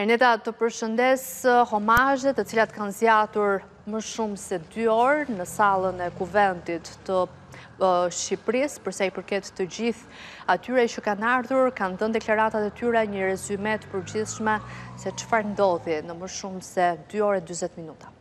Erneta, të përshëndes homazhet të cilat kanë zgjatur më shumë se dy orë në sallën e kuvendit të Shqipërisë, për sa i përket të gjithë atyre që kanë ardhur, kanë dhënë deklaratat e tyre një rezyme të përgjithshme se çfarë ndodhi në më shumë se 2 orë e 20 minuta.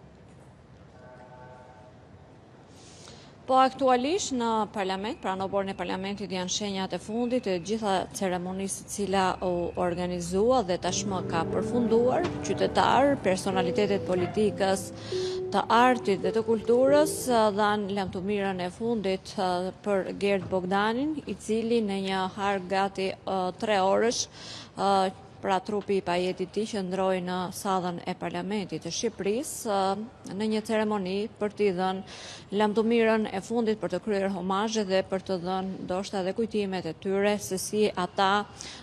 Po aktualisht në parlament, pra në oborrin e parlamentit janë skenat e fundit, e gjithë ceremonisë e cila u organizua dhe tashmë ka përfunduar qytetarë, personalitete të politikës të artit dhe të kulturës dhanë lamtumirën e fundit për Gent Bogdanin, i cili në një hark gati tre orësh Pra trupi i pajetë i tij qëndroi në sallën e Parlamentit të Shqipërisë në një ceremoni për t'i dhënë lamtumirën e fundit për të kryer homazhe dhe për të dhënë ndoshta edhe kujtimet e tyre se si ata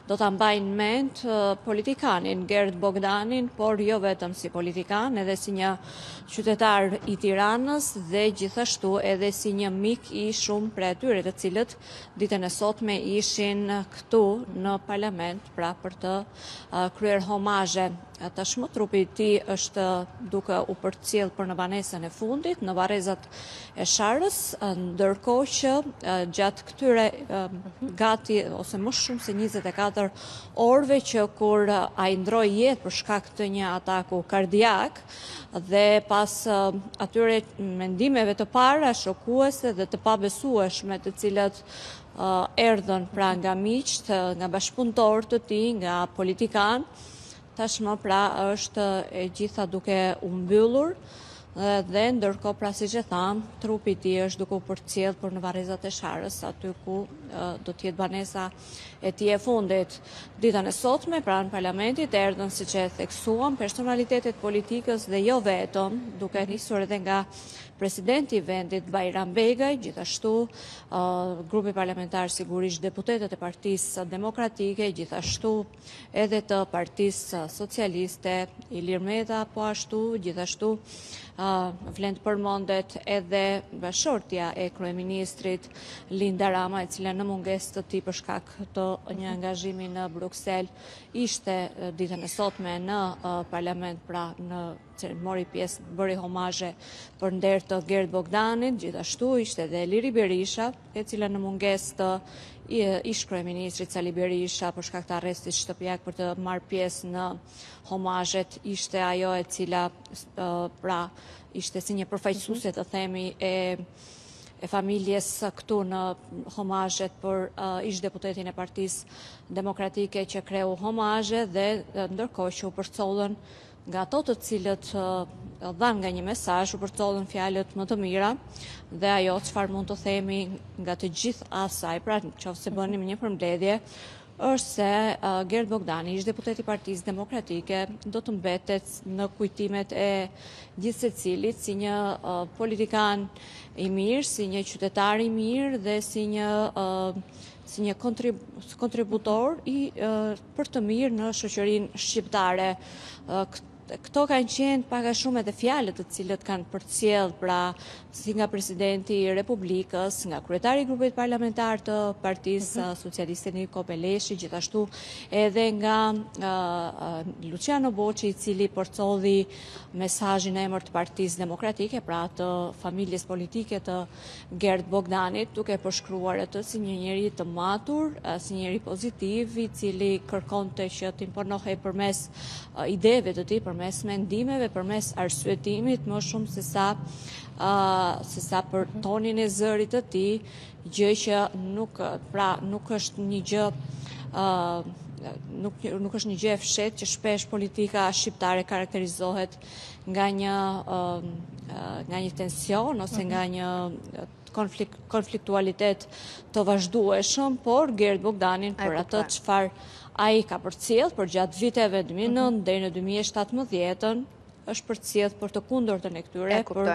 do ta mbajnë mend politikanin Gent Bogdanin, por jo vetëm si politikan, edhe si një qytetar i Tiranës dhe gjithashtu edhe si një mik i shumë prej atyre të cilët Ditën e sotme ishin këtu në parlament pra për të kryer homazhe. Tashmë trupi i tij është duke u përcjellë për në banesën e fundit në varrezat e Sharrës, ndërkohë që gjatë këtyre gati ose më shumë se 24 orëve që kur ai ndërroi jetë për shkak të një ataku kardiak, Dhe pas atyre mendimeve të para shokuese dhe të pabesueshme të cilat erdhën pra nga miqtë, nga bashkëpunëtorë të tij, nga politikanë, tashmë pra është e gjitha duke u mbyllur dhe ndërkohë pra siç e thamë trupi i tij është duke u përcjellë për në varrezat e Sharrës, aty ku do të jetë banesa E tij e fundit. Ditën e sotme, pranë parlamentit, erdhën siç e theksuam personalitete të politikës dhe jo vetëm, duke nisur edhe nga presidenti i vendit, Bajram Begaj, gjithashtu grupi parlamentar sigurisht deputetët e partisë demokratike, gjithashtu edhe të partisë socialiste, Ilir Meta, po ashtu, gjithashtu, vlen të përmendet edhe bashkëshortja e kryeministrit Linda Rama, e cila në mungesë të tij për shkak të një angazhimi në Bruksel, ishte ditën e sotme në parlament pra në që mori pjesë bëri homazhe për nder të Gert Bogdanit, gjithashtu ishte dhe Liri Berisha, e cila në mungesë të ish kryeministrit Sali Berisha për shkak të arrestit shtëpiak për të marrë pjesë në homazhet ishte ajo e cila pra ishte si një përfaqësuese të themi e e familjes këtu në homazhet për ish deputetin e Partisë Demokratike që kreu homazhe dhe ndërkohë që u përcollën Nga ata të cilët dhanë nga një mesazh u përcollën fjalët më të mira dhe ajo çfarë mund të themi nga të gjithë asaj, pra qoftë se bënim një përmbledhje, është se uh, Gert Bogdani, ish deputet i Partisë Demokratike, do të mbetet në kujtimet e gjithsecilit si një uh, politikan i mirë, si një qytetar i mirë dhe si një uh, si një kontributor i uh, për të mirë në shoqërinë shqiptare. Këto kanë qenë pak a shumë edhe fjalët të cilat kanë përcjellë pra si nga presidenti i Republikës, nga kryetari i grupit parlamentar të Partisë uh mhm. -huh. Socialiste Niko Peleshi, gjithashtu edhe nga uh, Luçiano Boçi i cili përcolli mesazhin në emër të Partisë Demokratike, pra të familjes politike të Gert Bogdanit, duke e përshkruar atë si një njeri të matur, si një njeri pozitiv, i cili kërkonte që të imponohej përmes ideve të tij, përmes mendimeve, përmes arsyetimit, më shumë se sa, se sa për tonin e zërit të tij, gjë që nuk, pra, nuk është një gjë, nuk, nuk është një gjë e fshehtë që shpesh politika shqiptare karakterizohet nga një nga një tension ose mhm. nga një konfliktualitet të vazhdueshëm, por Gert Bogdanin për atë çfarë ai ka përcjellë, përgjatë viteve 2009 deri në 2017 është përcjellë për të kundërtën e këtyre, për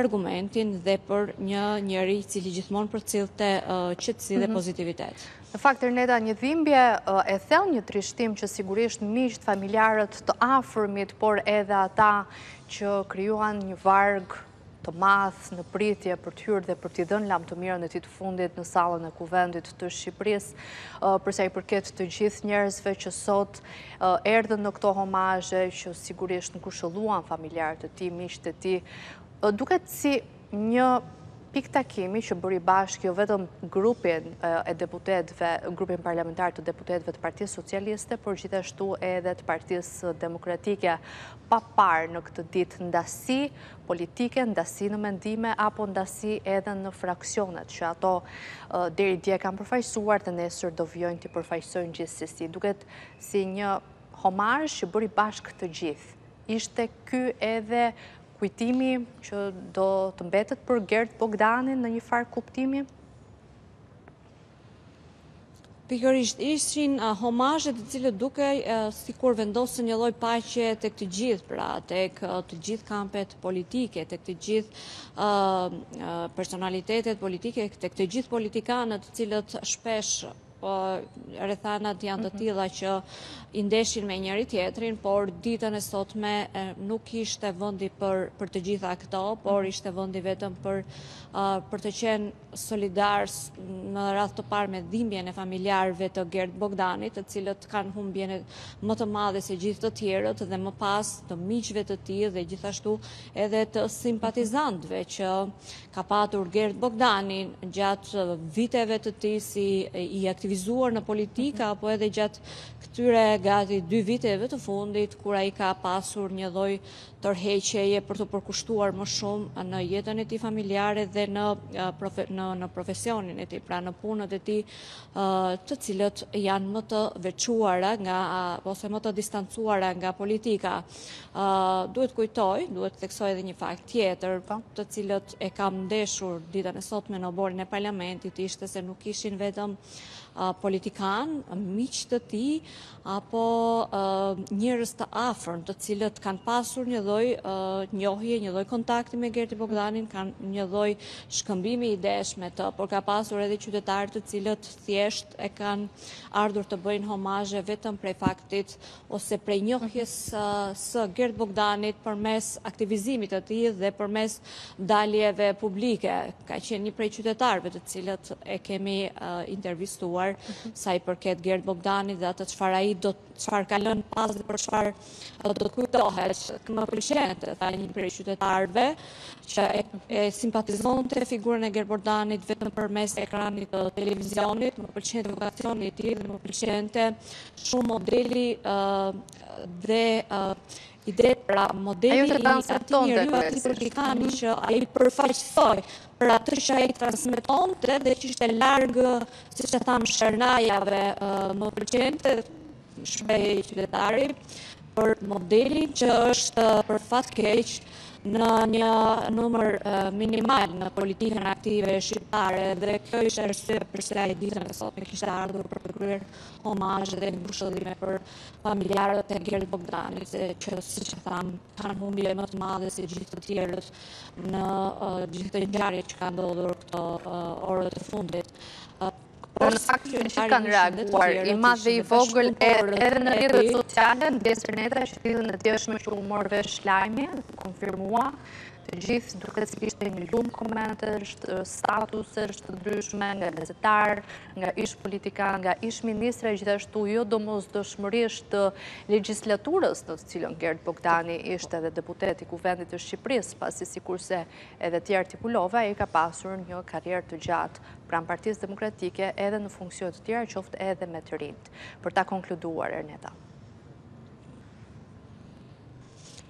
argumentin dhe për një njeri i cili gjithmonë përcillte qetësi dhe mhm. pozitivitet. Në fakt Erneda një dhimbje e thellë një trishtim që sigurisht miqtë, familjarët, të afërmit, por edhe ata që krijuan një varg të madh në pritje për të hyrë dhe për t'i dhënë lamtumirën e tij të fundit në sallën e Kuvendit të Shqipërisë, përsa i përket të gjithë njerëzve që sot erdhën në këto homazhe që sigurisht ngushëlluan familjarët e tij, miqtë e tij, duket si Një pikëtakimi që bëri bashkë jo vetëm grupin e deputetëve, grupin parlamentar të deputetëve të Partisë Socialiste, por gjithashtu edhe të Partisë Demokratike, pa parë në këtë ditë ndasi politike, ndasi në mendime, apo ndasi edhe në fraksionet, që ato deri dje kanë përfaqësuar dhe nesër do vijojnë t'i përfaqësojnë gjithsesi. Duket si një homazh që bëri bashkë të gjithë. Ishte ky edhe Kujtimi që do të mbetet për Gert Bogdanin në një farë kuptimi? Pikërisht ishin homazhe të cilat dukej sikur vendosën një lloj paqe tek të gjithë, pra tek të gjithë kampet politike, tek të gjithë personalitetet politike, tek të gjithë politikanët të cilët shpesh Po, rrethanat janë të mhm. tilla që i ndeshin me njëri tjetrin, por ditën e sotme nuk ishte vendi për të gjitha këto, por mhm. ishte vendi vetëm për të qenë solidarë në radhë të parë me dhimbjen e familjarëve të Gert Bogdanit, të cilët kanë humbjen më të madhe se gjithë të tjerët dhe më pas të miqve të tij dhe gjithashtu edhe të simpatizantve që ka patur Gert Bogdani gjatë viteve të tij si i aktivizuar në politika, mhm. apo edhe gjatë këtyre gati dy viteve të fundit, kur ai ka pasur një lloj tërheqeje për t'u përkushtuar më shumë në jetën e tij familjare dhe në, në, në profesionin e tij, pra në punët e tij të cilat janë më të veçuara nga, ose më të distancuara nga politika. Duhet të kujtoj, duhet të theksoj edhe një fakt tjetër, po. të cilët e kam ndeshur ditën e sotme në oborrin e parlamentit, ishte se nuk ishin vetëm politikanë, miq të tij, apo njerëz të afërm, të cilët kanë pasur një lloj njohje, një lloj kontakti me Gerti Bogdanin, kanë një lloj shkëmbimi idesh me të, por ka pasur edhe qytetarë të cilët thjesht e kanë ardhur të bëjnë homazhe vetëm prej faktit ose prej njohjes së Gert Bogdanit përmes aktivizimit të tij dhe përmes daljeve publike. Ka qenë një prej qytetarëve të cilët e kemi intervistuar mhm. sa i përket Gert Bogdanit dhe atë çfarë ai do çfarë ka lënë pas dhe për çfarë do të kujtohet. Më pëlqente, tha një prej qytetarëve që e simpatizonte figurën e Gert Bogdanit vetëm përmes ekranit të televizionit, më pëlqente vokacioni i tij dhe më pëlqente shumë modeli dhe ide pra modeli i atij njeriu atij politikani që ai përfaqësoi për atë që ai transmetonte dhe që ishte larg siç e thamë sherrnajave më përqendrohej te qytetari për modelin që është për fat keq në një numër minimal në politikën aktive shqiptare dhe kjo ishte arsye përse ai ditën e sot më kishte ardhur për të kryer homazhe dhe ngushëllime për familjarët e Gerd Bogdanit, që, siç e thamë, kanë humbje më të madhe se gjithë të tjerët në uh, gjithë këto ngjarje që kanë ndodhur këto uh, orë të fundit. Uh, Por në fakt që që kanë reaguar, i madh e i vogël edhe në rrjetet sociale, në pjesën, Erneta, që ditën e djeshme që u mor vesh lajmi, u konfirmua, të gjithë dukej se kishte një lumë komentesh, statusesh të ndryshme, nga gazetarë, nga ish-politikanë, nga ish-ministra e gjithashtu jo domosdoshmërisht të legjislaturës në të cilën Gerd Bogdani ishte edhe deputet i Kuvendit të Shqipërisë, pasi sikurse edhe ti artikulove, ai ka pasur një karrierë të gjatë pranë Partisë Demokratike edhe në funksione të tjera, qoftë edhe me të rinjtë. Për ta konkluduar, Erneta.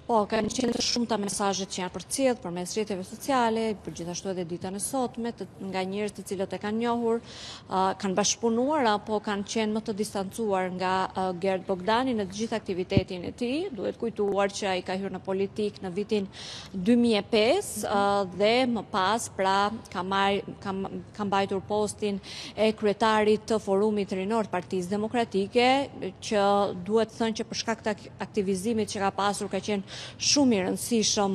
Po, kanë qenë të shumta mesazhet që janë përcjellë përmes rrjeteve sociale, por gjithashtu edhe ditën e sotme të, nga njerëz të cilët e kanë njohur, uh, kanë bashkëpunuar apo kanë qenë më të distancuar nga uh, Gerd Bogdani në të gjithë aktivitetin e tij. Duhet kujtuar që ai ka hyrë në politikë në vitin 2005 uh, dhe më pas pra ka marr ka, ka mbajtur postin e kryetarit të Forumit Rinor të Partisë Demokratike që duhet thënë që për shkak të Aktivizimit që ka pasur ka qenë shumë i rëndësishëm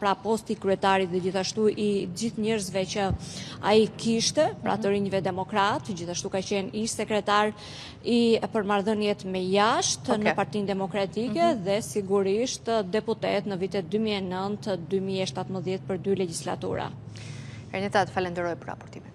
pra posti i kryetarit dhe gjithashtu i gjithë njerëzve që ai kishte, pra të mhm. rinjve demokratë, gjithashtu ka qenë ish-sekretar i për marrëdhëniet me jashtë në Partinë Demokratike mhm. dhe sigurisht deputet në vitet 2009-2017 për dy legjislatura. Erneta, të falenderoj për raportimin.